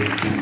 Gracias.